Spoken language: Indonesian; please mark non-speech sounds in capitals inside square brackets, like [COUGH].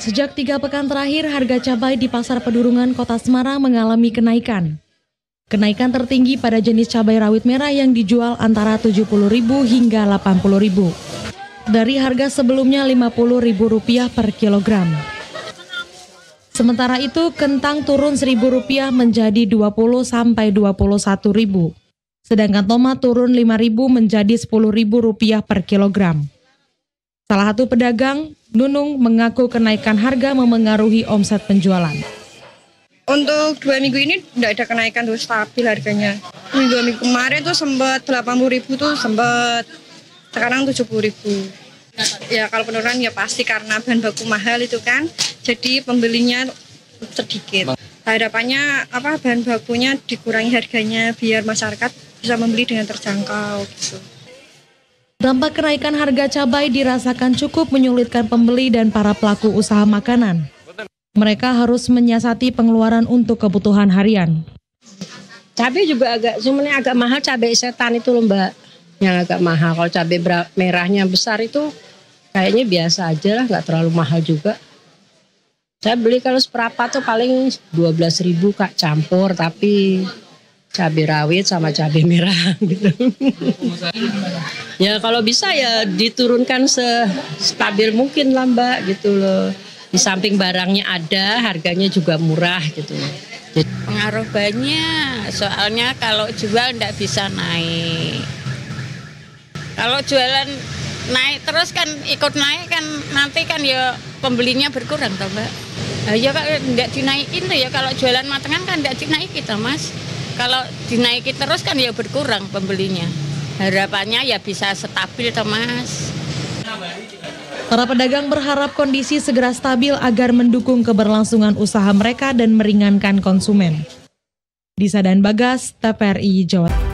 Sejak tiga pekan terakhir, harga cabai di Pasar Pedurungan Kota Semarang mengalami kenaikan. Kenaikan tertinggi pada jenis cabai rawit merah yang dijual antara Rp70.000 hingga Rp80.000. Dari harga sebelumnya Rp50.000 per kilogram. Sementara itu, kentang turun Rp1.000 menjadi Rp20 sampai Rp21.000. Sedangkan tomat turun Rp5.000 menjadi Rp10.000 per kilogram. Salah satu pedagang, Nunung, mengaku kenaikan harga memengaruhi omset penjualan. Untuk dua minggu ini tidak ada kenaikan tuh stabil harganya. Minggu minggu kemarin tuh sempat 80 ribu tuh sempat sekarang 70 ribu. Ya kalau penurunan ya pasti karena bahan baku mahal itu kan, jadi pembelinya sedikit. Harapannya apa bahan bakunya dikurangi harganya biar masyarakat bisa membeli dengan terjangkau gitu. Dampak kenaikan harga cabai dirasakan cukup menyulitkan pembeli dan para pelaku usaha makanan. Mereka harus menyiasati pengeluaran untuk kebutuhan harian. Cabai juga agak, sebenarnya agak mahal cabai setan itu loh mbak. Yang agak mahal, kalau cabai merahnya besar itu kayaknya biasa aja lah, nggak terlalu mahal juga. Saya beli kalau seperempat tuh paling 12 ribu kak campur, tapi cabai rawit sama cabai merah [LAUGHS] gitu. ya kalau bisa ya diturunkan stabil mungkin lah mbak gitu loh. Di samping barangnya ada, harganya juga murah gitu. Pengaruh banyak, soalnya kalau jual ndak bisa naik. Kalau jualan naik terus kan ikut naik kan nanti kan ya pembelinya berkurang toh mbak. Ya kalau ndak dinaikin tuh ya kalau jualan matengan kan ndak dinaikin toh mas kalau dinaiki terus kan ya berkurang pembelinya. Harapannya ya bisa stabil Mas. Para pedagang berharap kondisi segera stabil agar mendukung keberlangsungan usaha mereka dan meringankan konsumen. Disa dan Bagas, TPRI Jawa